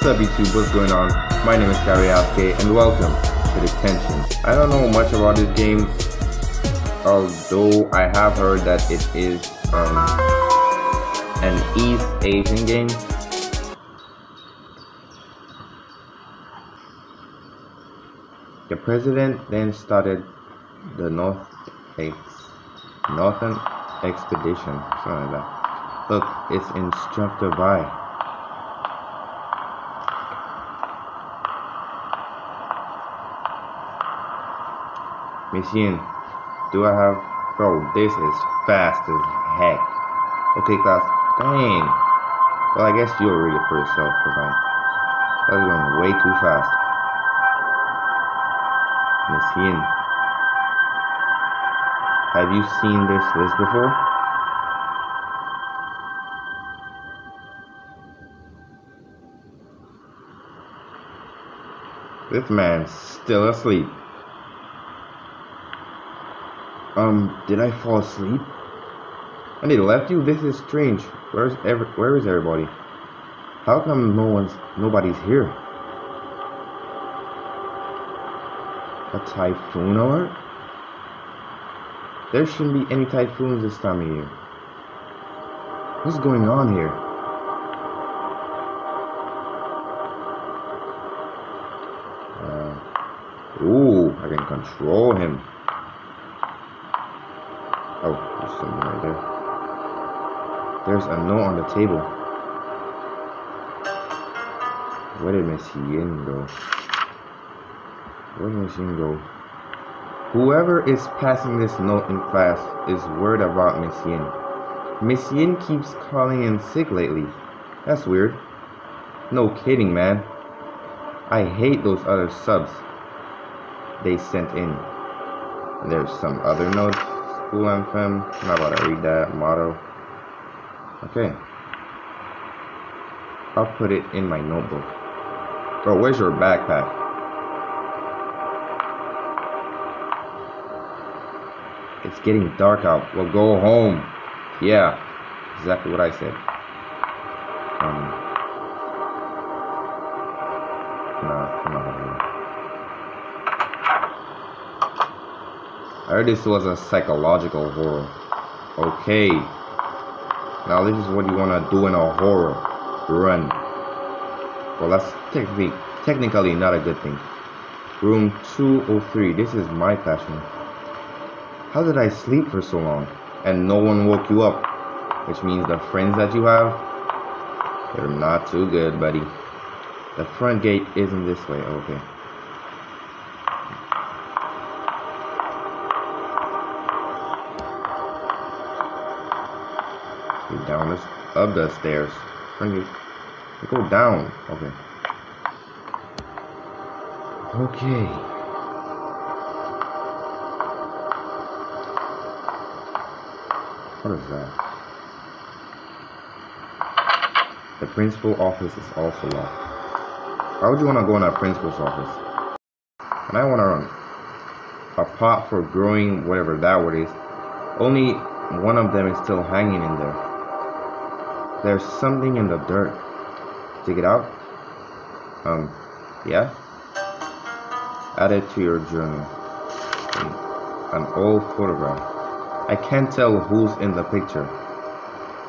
What's up YouTube, what's going on? My name is Carrie Yasuke and welcome to Detention. I don't know much about this game, although I have heard that it is um, an East Asian game. The president then started the North Ex Northern Expedition, something like that. Look, it's Instructor Vi. Machine, do I have... Bro, this is fast as heck. Okay, class. Dang. Well, I guess you'll read it for yourself, because I... That was going way too fast. Machine. Have you seen this list before? This man's still asleep. Um, did I fall asleep? And they left you? This is strange. Where's every where is everybody? How come no one's nobody's here? A typhoon alert? There shouldn't be any typhoons this time of year. What's going on here? Uh, ooh, I can control him. Right there. There's a note on the table. Where did Miss Yin go? Where did Miss Yin go? Whoever is passing this note in class is worried about Miss Yin. Miss Yin keeps calling in sick lately. That's weird. No kidding, man. I hate those other subs they sent in. There's some other notes school anthem. I'm not about to read that motto. Okay. I'll put it in my notebook. Bro, where's your backpack? It's getting dark out. Well, go home. Yeah, exactly what I said. Um, this was a psychological horror. Okay. Now this is what you want to do in a horror. Run. Well, that's technically, technically not a good thing. Room 203. This is my classroom. How did I sleep for so long? And no one woke you up? Which means the friends that you have, they're not too good, buddy. The front gate isn't this way. Okay. Of the stairs. You go down. Okay. Okay. What is that? The principal office is also locked. Why would you want to go in a principal's office? And I want to run a pot for growing whatever that word is. Only one of them is still hanging in there. There's something in the dirt. Dig it out. Um, yeah. Add it to your journal. An old photograph. I can't tell who's in the picture.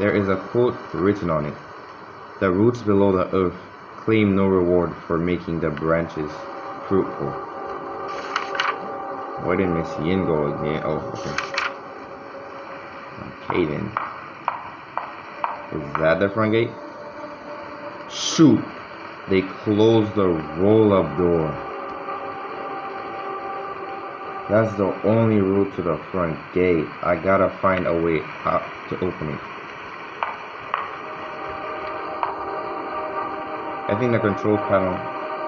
There is a quote written on it. The roots below the earth claim no reward for making the branches fruitful. Where did Miss Yin go again? Oh, okay. Okay then. Is that the front gate? Shoot! They closed the roll-up door. That's the only route to the front gate. I gotta find a way out to open it. I think the control panel,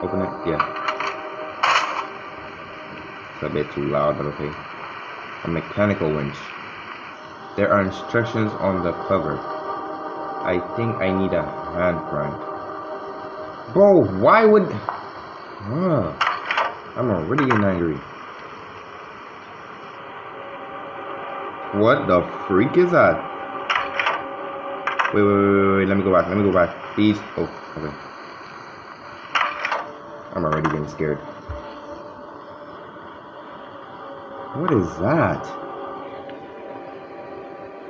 open it, yeah. It's a bit too loud, but okay. A mechanical winch. There are instructions on the cover. I think I need a hand crank. Bro, why would... Uh, I'm already getting angry. What the freak is that? Wait, wait, wait, wait, wait, let me go back, let me go back. Please. Oh, okay. I'm already getting scared. What is that?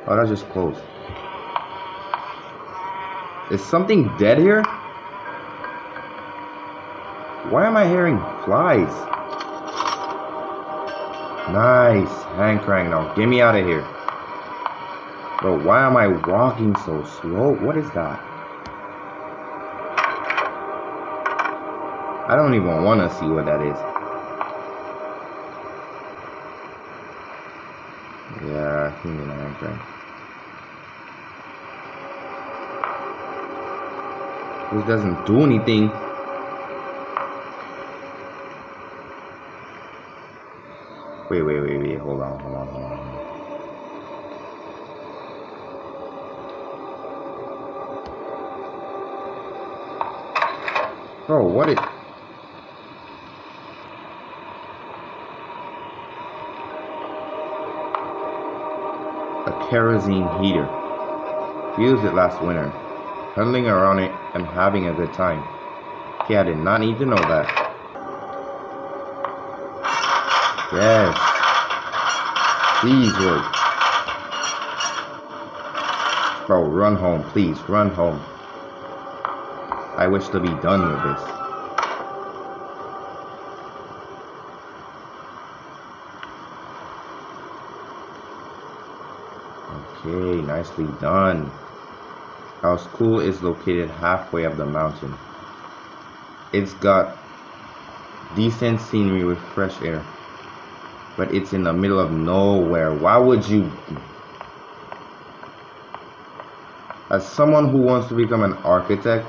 Oh, that's just close. Is something dead here? Why am I hearing flies? Nice. Hand crank now. Get me out of here. Bro, why am I walking so slow? What is that? I don't even want to see what that is. Yeah, I think an hand This doesn't do anything. Wait, wait, wait, wait. Hold on, hold on, hold on. Bro, oh, what is... A kerosene heater. Used it last winter. Huddling around it and having a good time. Okay, I did not need to know that. Yes. Please work. Bro, run home, please, run home. I wish to be done with this. Okay, nicely done. Our school is located halfway up the mountain. It's got decent scenery with fresh air, but it's in the middle of nowhere. Why would you? As someone who wants to become an architect,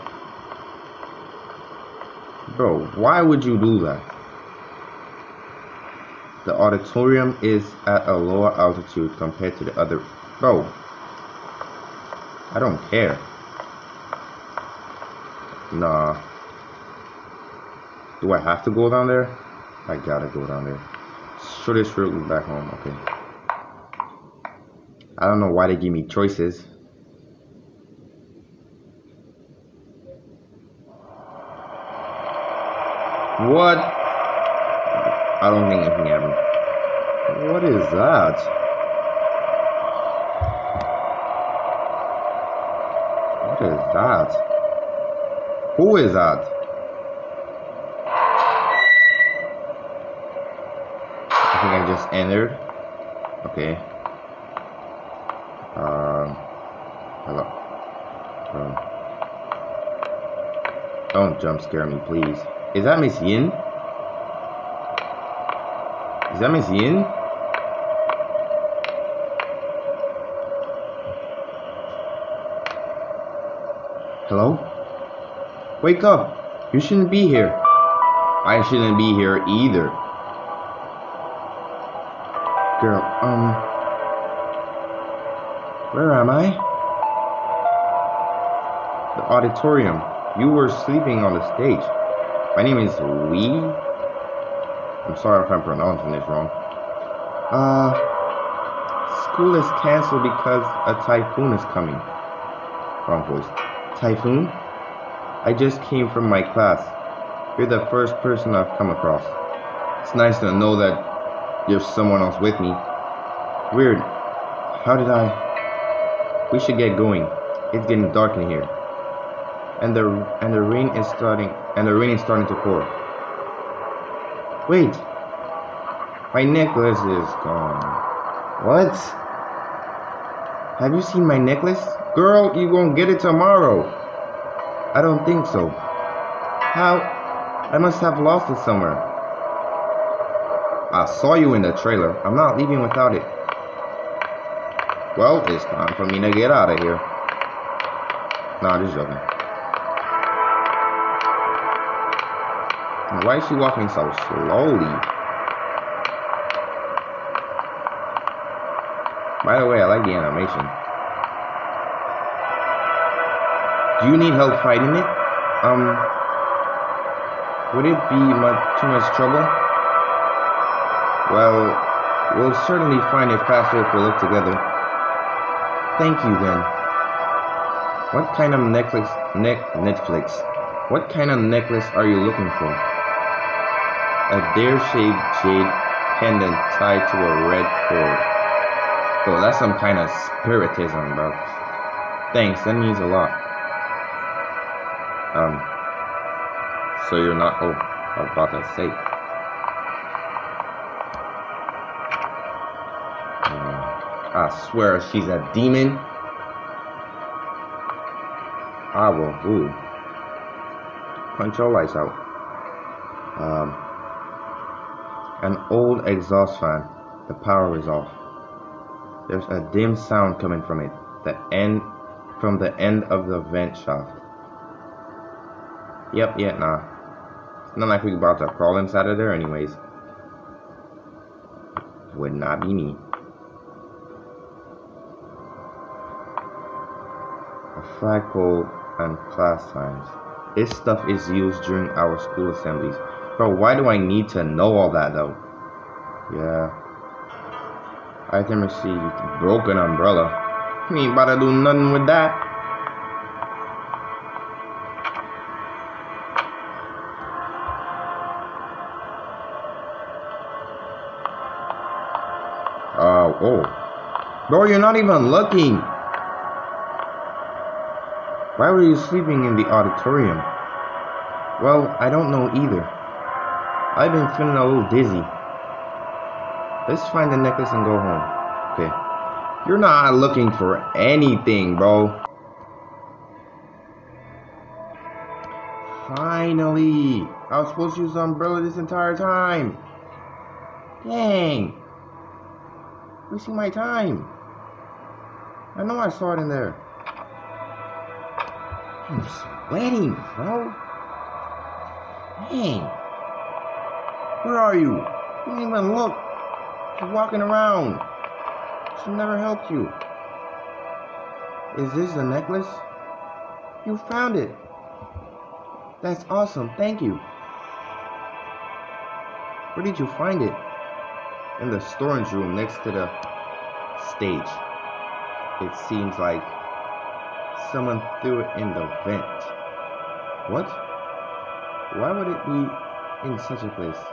bro, why would you do that? The auditorium is at a lower altitude compared to the other. Bro, I don't care. Nah. Do I have to go down there? I gotta go down there. Shortest route back home. Okay. I don't know why they give me choices. What? I don't think anything happened. What is that? Is that? Who is that? I think I just entered. Okay. Um. Hello. Um. Don't jump scare me, please. Is that Miss Yin? Is that Miss Yin? Hello? Wake up! You shouldn't be here. I shouldn't be here either. Girl, um... Where am I? The auditorium. You were sleeping on the stage. My name is Lee. I'm sorry if I'm pronouncing this wrong. Uh, school is canceled because a typhoon is coming. Wrong voice. Typhoon? I just came from my class. You're the first person I've come across. It's nice to know that there's someone else with me. Weird. How did I? We should get going. It's getting dark in here. And the and the rain is starting and the rain is starting to pour. Wait. My necklace is gone. What? Have you seen my necklace? Girl, you won't get it tomorrow. I don't think so. How? I must have lost it somewhere. I saw you in the trailer. I'm not leaving without it. Well, it's time for me to get out of here. Nah, just joking. Why is she walking so slowly? By the way, I like the animation. Do you need help fighting it? Um, would it be much, too much trouble? Well, we'll certainly find it faster if we look together. Thank you then. What kind of necklace, ne Netflix? What kind of necklace are you looking for? a dare-shaped jade pendant tied to a red cord. So that's some kind of spiritism, bro. Thanks, that means a lot. Um, so you're not, oh, I was about to say. Uh, I swear she's a demon. I will, ooh. Punch your lights out. Um, an old exhaust fan. The power is off. There's a dim sound coming from it. The end from the end of the vent shaft. Yep, yeah, nah. It's not like we're about to crawl inside of there anyways. Would not be me. A flagpole and class times. This stuff is used during our school assemblies. Bro, why do I need to know all that though? Yeah. Item received. Broken umbrella. We ain't about to do nothing with that. Uh, oh. Bro, you're not even looking. Why were you sleeping in the auditorium? Well, I don't know either. I've been feeling a little dizzy. Let's find the necklace and go home. Okay. You're not looking for anything, bro. Finally! I was supposed to use the umbrella this entire time. Dang. Wasting my time. I know I saw it in there. I'm sweating, bro. Dang. Where are you? You didn't even look. Walking around. She never helped you. Is this the necklace? You found it. That's awesome. Thank you. Where did you find it? In the storage room next to the stage. It seems like someone threw it in the vent. What? Why would it be in such a place?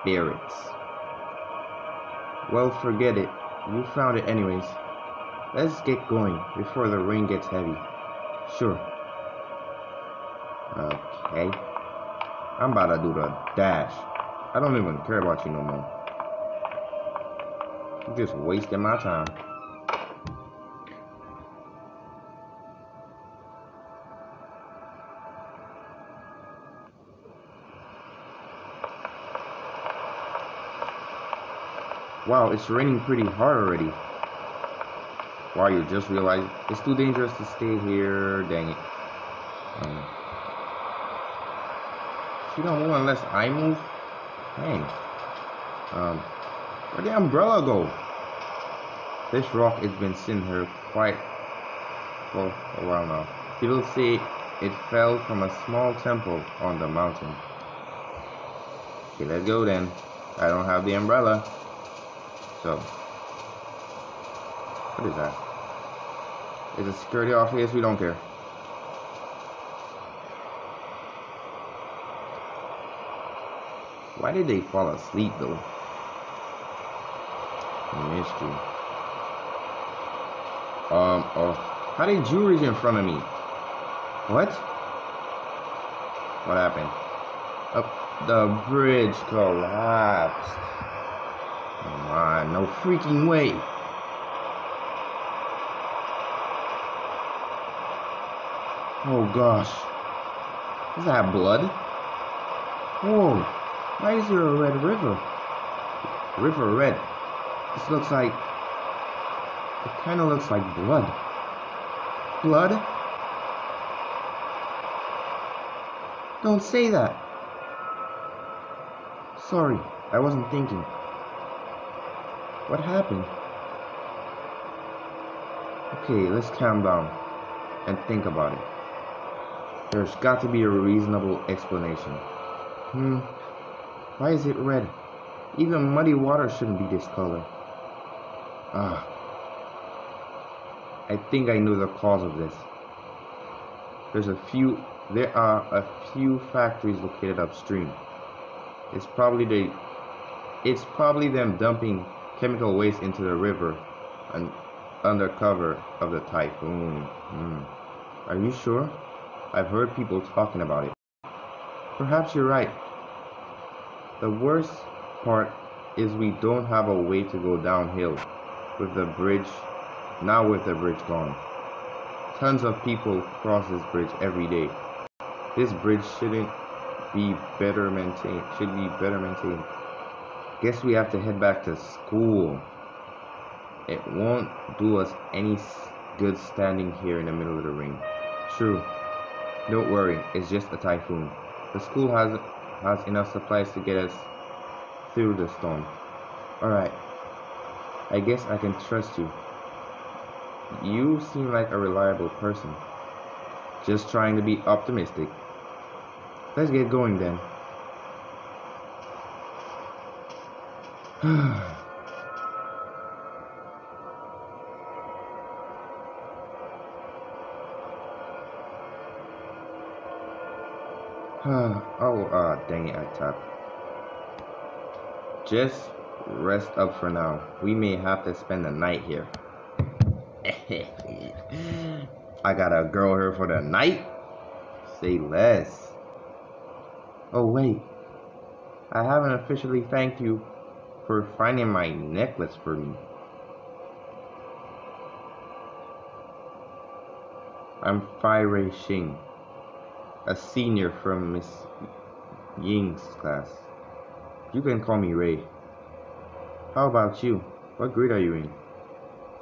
Spirits. Well, forget it. You found it anyways. Let's get going before the rain gets heavy. Sure. Okay. I'm about to do the dash. I don't even care about you no more. You're just wasting my time. Wow, it's raining pretty hard already. Wow, you just realized it's too dangerous to stay here. Dang it. Um, she don't move unless I move. Dang. Um, where'd the umbrella go? This rock has been sitting here quite for a while now. People say it fell from a small temple on the mountain. Okay, let's go then. I don't have the umbrella. So, what is that? Is it security office? We don't care. Why did they fall asleep though? Mystery. Um, oh. How did jewelry's in front of me? What? What happened? Up the bridge collapsed. On, no freaking way. Oh gosh. Is that blood? Whoa. Why is there a red river? River red. This looks like... It kind of looks like blood. Blood? Don't say that. Sorry, I wasn't thinking. What happened? Okay, let's calm down and think about it. There's got to be a reasonable explanation. Hmm, why is it red? Even muddy water shouldn't be this color. Ah. I think I know the cause of this. There's a few there are a few factories located upstream. It's probably the it's probably them dumping chemical waste into the river and under cover of the typhoon. Mm. Are you sure? I've heard people talking about it. Perhaps you're right. The worst part is we don't have a way to go downhill with the bridge, now with the bridge gone. Tons of people cross this bridge every day. This bridge shouldn't be better maintained, should be better maintained. I guess we have to head back to school. It won't do us any good standing here in the middle of the ring. True. Don't worry, it's just a typhoon. The school has has enough supplies to get us through the storm. Alright. I guess I can trust you. You seem like a reliable person. Just trying to be optimistic. Let's get going then. oh, ah, dang it, I tapped. Just rest up for now. We may have to spend the night here. I got a girl here for the night? Say less. Oh, wait. I haven't officially thanked you for finding my necklace for me. I'm Fai Rei Xing, a senior from Miss Yin's class. You can call me Ray. How about you? What grade are you in?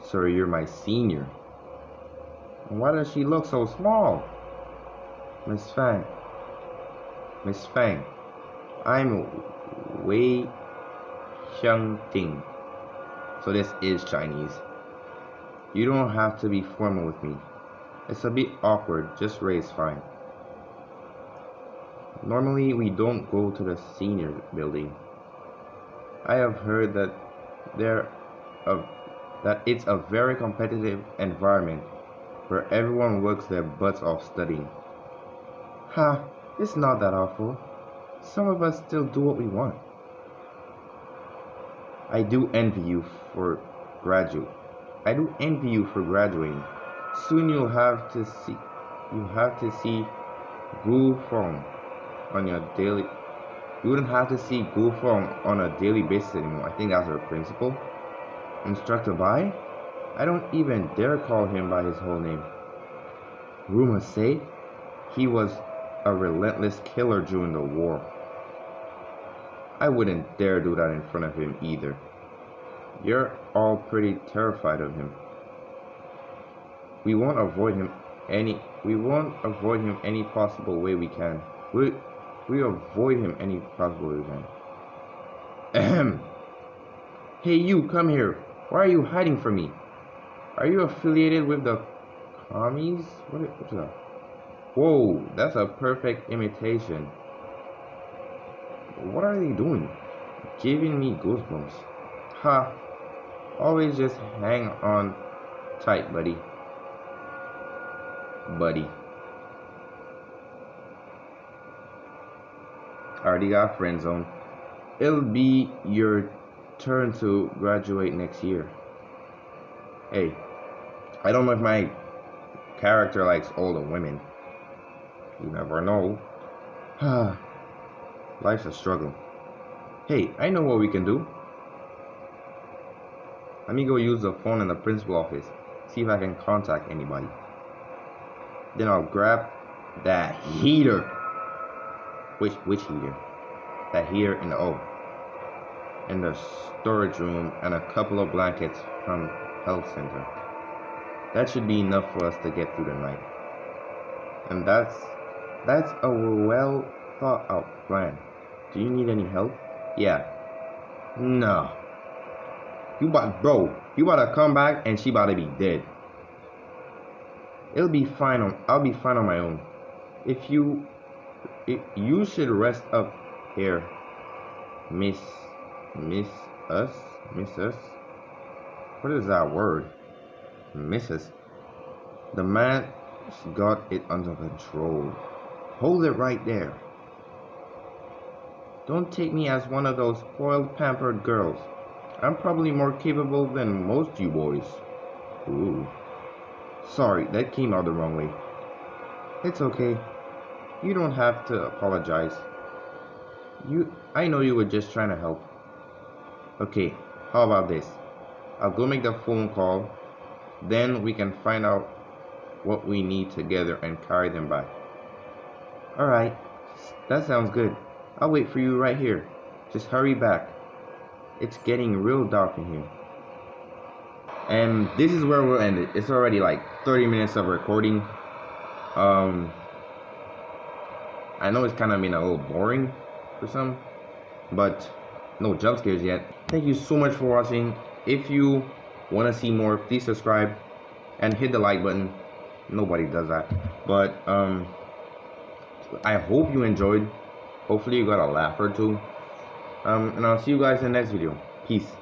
Sir, you're my senior. Why does she look so small? Miss Fang. Miss Fang. I'm Wei Xiangting. So this is Chinese. You don't have to be formal with me. It's a bit awkward, just Ray's fine. Normally we don't go to the senior building. I have heard that there of that it's a very competitive environment where everyone works their butts off studying. Ha, it's not that awful. Some of us still do what we want. I do envy you for graduate. I do envy you for graduating. Soon you'll have to see you have to see Gu Feng on your daily you wouldn't have to see Gu Feng on a daily basis anymore. I think that's our principal. Instructor Bai? I don't even dare call him by his whole name. Rumors say he was a relentless killer during the war. I wouldn't dare do that in front of him either. You're all pretty terrified of him. We won't avoid him any we won't avoid him any possible way we can. We we avoid him any possible way we can. Ahem. Hey you, come here. Why are you hiding from me? Are you affiliated with the commies? What what's that? Whoa, that's a perfect imitation. What are they doing? Giving me goosebumps. Ha. Always just hang on tight, buddy. Buddy. Already got friend zone. It'll be your turn to graduate next year. Hey, I don't know if my character likes older women. You never know. Ah. Life's a struggle. Hey, I know what we can do. Let me go use the phone in the principal office. See if I can contact anybody. Then I'll grab that heater. Which which heater? That heater in the O. In the storage room and a couple of blankets from health center. That should be enough for us to get through the night. And that's that's a well thought out plan. Do you need any help? Yeah. No. You about bro, you about to come back and she about to be dead. It'll be fine on I'll be fine on my own. If you if you should rest up here. Miss Miss us? Miss us? What is that word? Mrs. The man's got it under control. Hold it right there. Don't take me as one of those spoiled, pampered girls. I'm probably more capable than most you boys. Ooh. Sorry, that came out the wrong way. It's okay. You don't have to apologize. You I know you were just trying to help. Okay, how about this? I'll go make the phone call. Then we can find out what we need together and carry them back. Alright, that sounds good. I'll wait for you right here. Just hurry back. It's getting real dark in here. And this is where we'll end it. It's already like 30 minutes of recording. Um, I know it's kind of been a little boring for some, but no jump scares yet. Thank you so much for watching. If you want to see more, please subscribe and hit the like button. Nobody does that. But um, I hope you enjoyed. Hopefully you got a laugh or two. Um, and I'll see you guys in the next video. Peace.